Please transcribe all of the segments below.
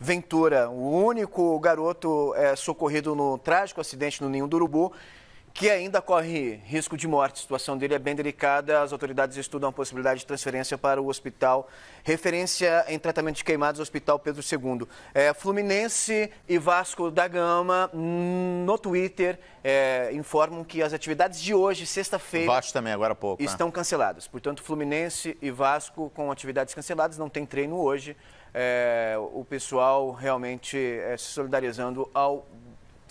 Ventura, o único garoto é, socorrido no trágico acidente no Ninho do Urubu, que ainda corre risco de morte. A situação dele é bem delicada. As autoridades estudam a possibilidade de transferência para o hospital. Referência em tratamento de queimados, Hospital Pedro II. É, Fluminense e Vasco da Gama, no Twitter, é, informam que as atividades de hoje, sexta-feira. Vasco também, agora há pouco. Né? Estão né? canceladas. Portanto, Fluminense e Vasco com atividades canceladas, não tem treino hoje. É, o pessoal realmente é, se solidarizando ao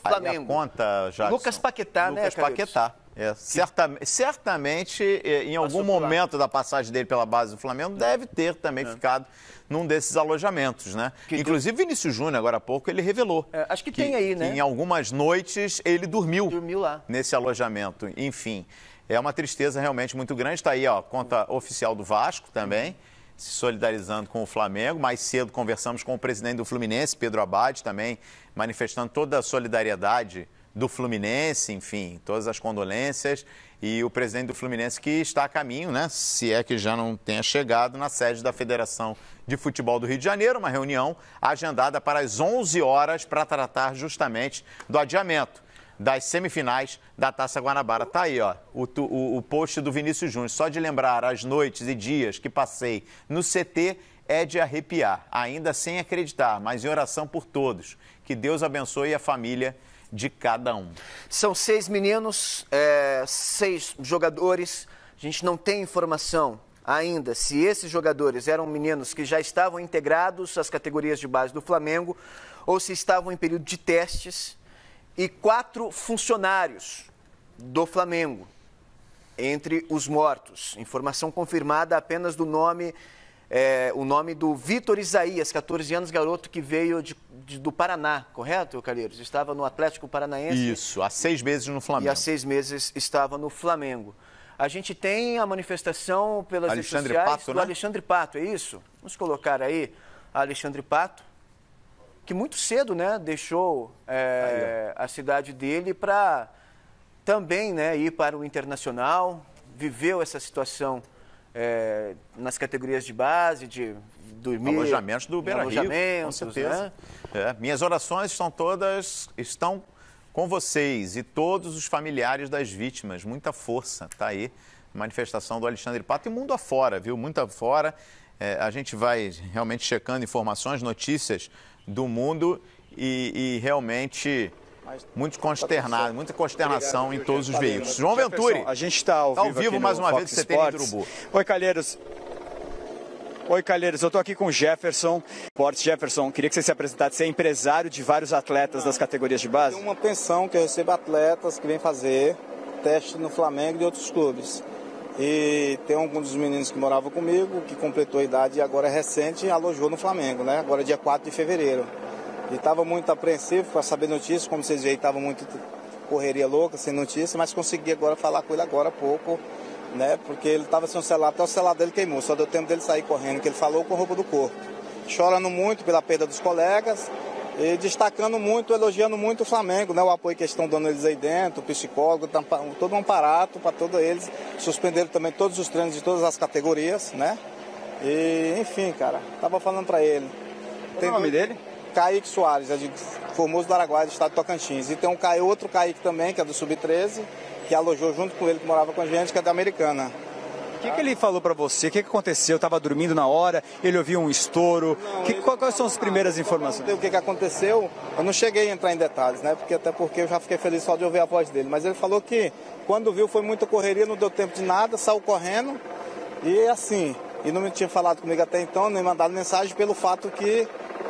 Flamengo. Aí a conta, já Lucas Paquetá, Lucas né, Lucas Paquetá. É, certamente, certamente, é, em algum momento da passagem dele pela base do Flamengo, deve ter também é. ficado num desses alojamentos, né? Que Inclusive, Vinícius Júnior, agora há pouco, ele revelou. É, acho que, que, tem aí, né? em algumas noites ele dormiu. Dormiu lá. Nesse alojamento. Enfim, é uma tristeza realmente muito grande. Está aí, ó, conta oficial do Vasco também. Uhum se solidarizando com o Flamengo. Mais cedo conversamos com o presidente do Fluminense, Pedro Abad, também manifestando toda a solidariedade do Fluminense, enfim, todas as condolências. E o presidente do Fluminense que está a caminho, né? Se é que já não tenha chegado na sede da Federação de Futebol do Rio de Janeiro, uma reunião agendada para as 11 horas para tratar justamente do adiamento das semifinais da Taça Guanabara. Tá aí, ó, o, o, o post do Vinícius Júnior. Só de lembrar as noites e dias que passei no CT é de arrepiar, ainda sem acreditar, mas em oração por todos. Que Deus abençoe a família de cada um. São seis meninos, é, seis jogadores. A gente não tem informação ainda se esses jogadores eram meninos que já estavam integrados às categorias de base do Flamengo ou se estavam em período de testes e quatro funcionários do Flamengo entre os mortos. Informação confirmada apenas do nome, é, o nome do Vitor Isaías, 14 anos, garoto que veio de, de, do Paraná, correto, Calheiros? Estava no Atlético Paranaense. Isso, há seis meses no Flamengo. E há seis meses estava no Flamengo. A gente tem a manifestação pelas Alexandre redes sociais Pato, do né? Alexandre Pato, é isso? Vamos colocar aí Alexandre Pato que muito cedo né, deixou é, a cidade dele para também né, ir para o internacional, viveu essa situação é, nas categorias de base, de dormir. Alojamentos do Beira Rio, com certeza. Né? É, minhas orações estão todas, estão com vocês e todos os familiares das vítimas. Muita força, tá aí. Manifestação do Alexandre Pato e mundo afora, viu? Muito afora. É, a gente vai realmente checando informações, notícias do mundo e, e realmente muito consternado, muita consternação em todos os veículos. João Venturi, a gente está ao vivo, ao vivo mais uma Fox vez do CT Urubu. Oi, Calheiros. Oi, Calheiros, eu estou aqui com o Jefferson. Portes Jefferson, queria que você se apresentasse. Você é empresário de vários atletas das categorias de base? Tem uma pensão que eu recebo atletas que vêm fazer teste no Flamengo e de outros clubes. E tem um dos meninos que morava comigo, que completou a idade e agora é recente, alojou no Flamengo, né? Agora é dia 4 de fevereiro. E estava muito apreensivo para saber notícias, como vocês veem, estava muito correria louca, sem notícia, mas consegui agora falar com ele agora há pouco, né? Porque ele estava sem o celular, até o celular dele queimou, só deu tempo dele sair correndo, que ele falou com a roupa do corpo. Chorando muito pela perda dos colegas, e destacando muito, elogiando muito o Flamengo, né? O apoio que eles estão dando eles aí dentro, o psicólogo, tá, todo um aparato para todos eles. Suspenderam também todos os treinos de todas as categorias, né? E, enfim, cara, tava falando para ele. Tem o nome dele? Kaique Soares, é de Formoso do Araguaia, do estado de Tocantins. E tem um outro Kaique também, que é do Sub-13, que alojou junto com ele, que morava com a gente, que é da Americana que, que ele falou para você? O que, que aconteceu? Estava dormindo na hora? Ele ouviu um estouro? Não, que, quais são as primeiras informações? O que, que aconteceu? Eu não cheguei a entrar em detalhes, né? Porque até porque eu já fiquei feliz só de ouvir a voz dele. Mas ele falou que quando viu foi muita correria, não deu tempo de nada, saiu correndo e assim. E não me tinha falado comigo até então, nem mandado mensagem pelo fato que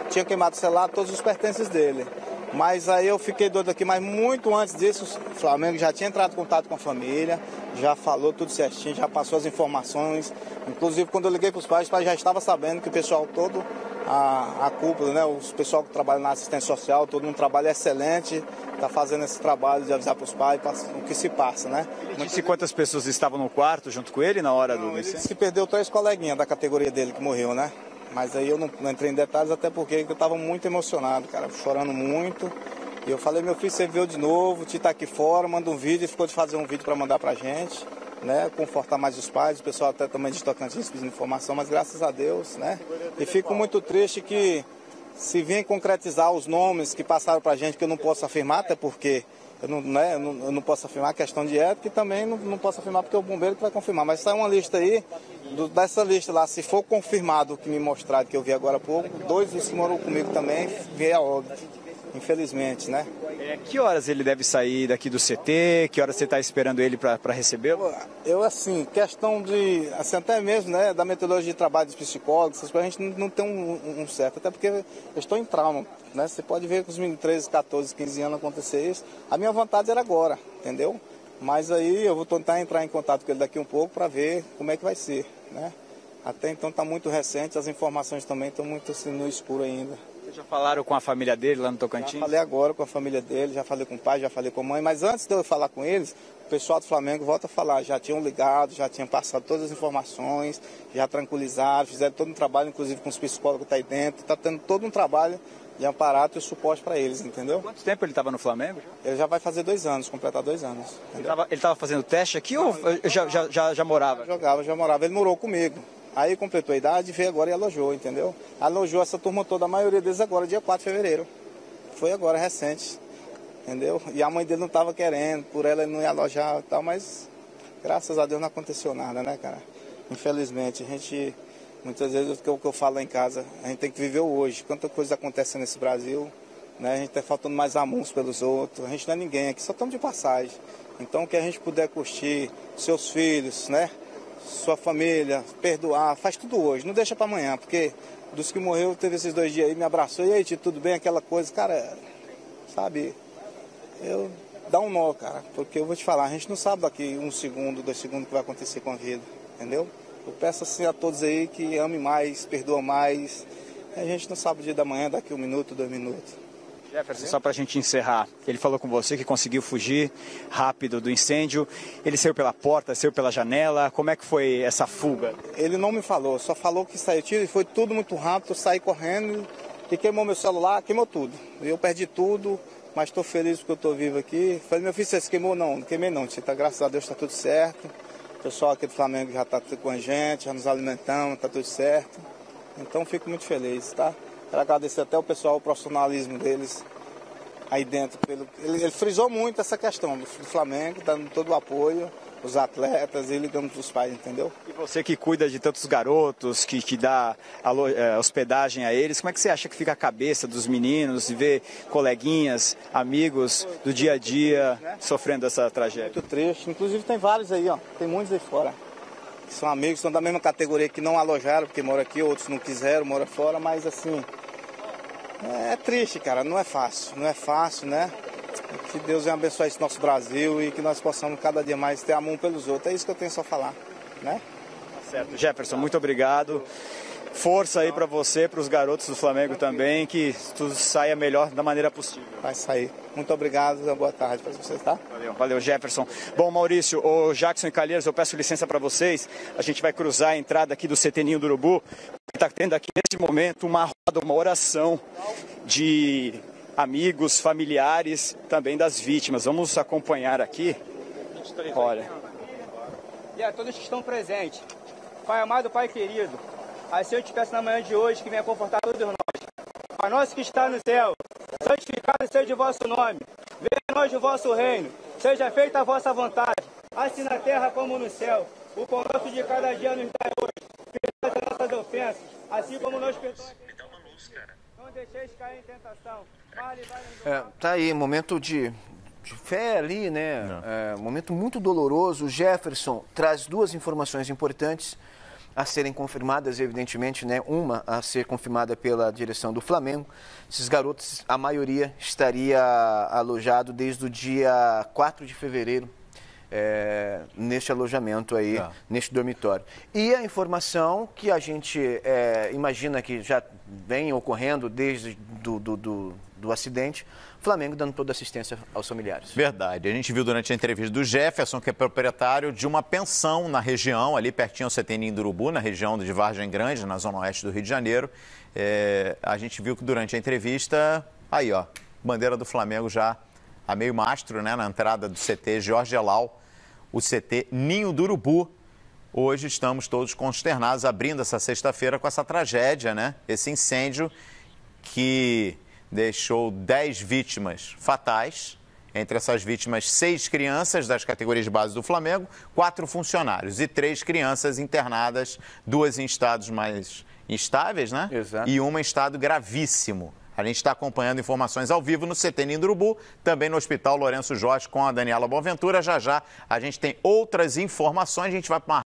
tinha queimado o celular, todos os pertences dele. Mas aí eu fiquei doido aqui, mas muito antes disso, o Flamengo já tinha entrado em contato com a família, já falou tudo certinho, já passou as informações. Inclusive quando eu liguei para os pais, os pais já estavam sabendo que o pessoal todo, a, a cúpula, né, o pessoal que trabalha na assistência social, todo um trabalho excelente, está fazendo esse trabalho de avisar para os pais o que se passa, né? Ele disse quantas pessoas estavam no quarto junto com ele na hora Não, do Ele disse que perdeu três coleguinhas da categoria dele que morreu, né? Mas aí eu não, não entrei em detalhes, até porque eu estava muito emocionado, cara, chorando muito. E eu falei, meu filho, você veio de novo, te tá aqui fora, manda um vídeo, ele ficou de fazer um vídeo para mandar pra gente, né? Confortar mais os pais, o pessoal até também de Tocantins pedindo informação, mas graças a Deus, né? E fico muito triste que se vir concretizar os nomes que passaram para a gente, que eu não posso afirmar, até porque eu não, né, eu não, eu não posso afirmar questão de ética e também não, não, posso afirmar porque é o bombeiro que vai confirmar. Mas sai uma lista aí, do, dessa lista lá, se for confirmado o que me mostraram, que eu vi agora há pouco, dois dos que moram comigo também veio a óbito infelizmente, né? Que horas ele deve sair daqui do CT? Que horas você está esperando ele para recebê-lo? Eu, assim, questão de, assim, até mesmo, né, da metodologia de trabalho dos psicólogos, essas coisas, a gente não, tem um, um, certo, até porque eu estou em trauma, né? Você pode ver com os meninos de 13, 14, 15 anos acontecer isso. A minha vontade era agora, entendeu? Mas aí eu vou tentar entrar em contato com ele daqui um pouco para ver como é que vai ser, né? Até então está muito recente, as informações também estão muito assim, no escuro ainda. Já falaram com a família dele lá no Tocantins? Já falei agora com a família dele, já falei com o pai, já falei com a mãe, mas antes de eu falar com eles, o pessoal do Flamengo volta a falar, já tinham ligado, já tinham passado todas as informações, já tranquilizaram, fizeram todo um trabalho, inclusive com os psicólogos que estão tá aí dentro, está tendo todo um trabalho de aparato e suporte para eles, entendeu? Quanto tempo ele estava no Flamengo? Ele já vai fazer dois anos, completar dois anos. Entendeu? Ele estava fazendo teste aqui Não, ou já, já, já, já morava? Jogava, já morava. Ele morou comigo. Aí completou a idade, veio agora e alojou, entendeu? Alojou essa turma toda, a maioria deles agora, dia 4 de fevereiro. Foi agora, recente, entendeu? E a mãe dele não estava querendo, por ela ele não ia alojar e tal, mas graças a Deus não aconteceu nada, né, cara? Infelizmente, a gente, muitas vezes, o que eu falo em casa, a gente tem que viver o hoje. Quanta coisa acontece nesse Brasil, né? A gente está faltando mais amor pelos outros, a gente não é ninguém aqui, só estamos de passagem. Então, que a gente puder curtir, seus filhos, né? Sua família, perdoar, faz tudo hoje, não deixa para amanhã, porque dos que morreu, teve esses dois dias aí, me abraçou, e aí, tio, tudo bem? Aquela coisa, cara, sabe, eu dá um nó, cara, porque eu vou te falar, a gente não sabe daqui um segundo, dois segundos que vai acontecer com a vida, entendeu? Eu peço assim a todos aí que ame mais, perdoa mais. A gente não sabe o dia da manhã, daqui um minuto, dois minutos. Jefferson, só para a gente encerrar, ele falou com você que conseguiu fugir rápido do incêndio. Ele saiu pela porta, saiu pela janela. Como é que foi essa fuga? Ele não me falou, só falou que saiu tiro e foi tudo muito rápido. Eu saí correndo e queimou meu celular, queimou tudo. Eu perdi tudo, mas estou feliz porque eu estou vivo aqui. Falei, meu filho, você se queimou? Não, não queimei não. Tá, graças a Deus está tudo certo. O pessoal aqui do Flamengo já está com a gente, já nos alimentamos, está tudo certo. Então fico muito feliz, tá? Quero agradecer até o pessoal, o profissionalismo deles aí dentro. Pelo, ele, ele frisou muito essa questão do, Flamengo, dando todo o apoio os atletas e ligando para os pais, entendeu? E você que cuida de tantos garotos, que, que dá é, hospedagem a eles, como é que você acha que fica a cabeça dos meninos e ver coleguinhas, amigos do dia a dia sofrendo essa tragédia? Muito triste. Inclusive tem vários aí, ó. Tem muitos aí fora. Que são amigos, são da mesma categoria que não alojaram, porque moram aqui, outros não quiseram, moram fora, mas assim, é triste, cara, não é fácil, não é fácil, né? Que Deus venha abençoar esse nosso Brasil e que nós possamos cada dia mais ter amor pelos outros. É isso que eu tenho só a falar, né? Tá certo. Jefferson, muito obrigado. Força aí para você, para os garotos do Flamengo também, que tudo saia melhor da maneira possível. Vai sair. Muito obrigado boa tarde para vocês, tá? Valeu, valeu, Jefferson. Bom, Maurício, o Jackson e Calheiros, eu peço licença para vocês. A gente vai cruzar a entrada aqui do CT do Urubu. Está tendo aqui nesse momento uma roda, uma oração de amigos, familiares, também das vítimas. Vamos acompanhar aqui. Olha. E a todos que estão presentes. Pai amado, Pai querido, Assim eu te peço na manhã de hoje que venha confortar todos nós. Pai nosso que está no céu, santificado seja o vosso nome. Venha a nós o vosso reino. Seja feita a vossa vontade, assim na terra como no céu. O pão nosso de cada dia nos dá hoje. Perdoa as nossas ofensas, assim como nós perdoamos. Não deixeis cair em tentação. Vale, vale, é, tá aí, momento de, de fé ali, né? É, momento muito doloroso. O Jefferson traz duas informações importantes a serem confirmadas, evidentemente, né? Uma a ser confirmada pela direção do Flamengo. Esses garotos, a maioria estaria alojado desde o dia 4 de fevereiro é, neste alojamento aí, ah. neste dormitório. E a informação que a gente é, imagina que já vem ocorrendo desde do, do, do, do acidente, Flamengo dando toda assistência aos familiares. Verdade. A gente viu durante a entrevista do Jefferson, que é proprietário de uma pensão na região, ali pertinho ao CTN do Urubu, na região de Vargem Grande, na zona oeste do Rio de Janeiro. É, a gente viu que durante a entrevista, aí ó, bandeira do Flamengo já a meio mastro, né, na entrada do CT Jorge Elal, o CT Ninho do Urubu. Hoje estamos todos consternados, abrindo essa sexta-feira com essa tragédia, né? Esse incêndio que deixou 10 vítimas fatais. Entre essas vítimas, seis crianças das categorias de base do Flamengo, quatro funcionários e três crianças internadas, duas em estados mais instáveis, né? Exato. E uma em estado gravíssimo. A gente está acompanhando informações ao vivo no CT Ninho do Urubu, também no Hospital Lourenço Jorge com a Daniela Boaventura. Já já a gente tem outras informações, a gente vai para uma